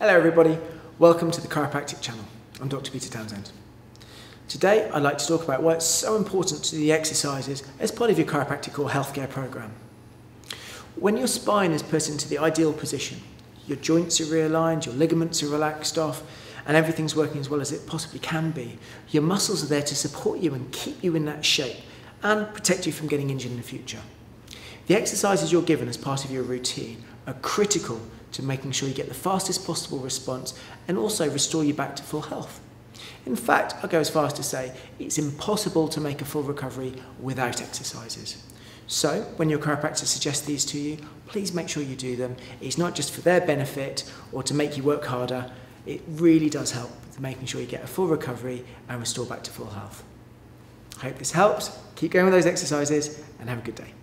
Hello everybody, welcome to the Chiropractic channel. I'm Dr. Peter Townsend. Today I'd like to talk about why it's so important to do the exercises as part of your chiropractic or healthcare program. When your spine is put into the ideal position, your joints are realigned, your ligaments are relaxed off, and everything's working as well as it possibly can be, your muscles are there to support you and keep you in that shape and protect you from getting injured in the future. The exercises you're given as part of your routine are critical to making sure you get the fastest possible response and also restore you back to full health. In fact, I'll go as far as to say it's impossible to make a full recovery without exercises. So, when your chiropractor suggests these to you, please make sure you do them. It's not just for their benefit or to make you work harder, it really does help with making sure you get a full recovery and restore back to full health. I hope this helps. Keep going with those exercises and have a good day.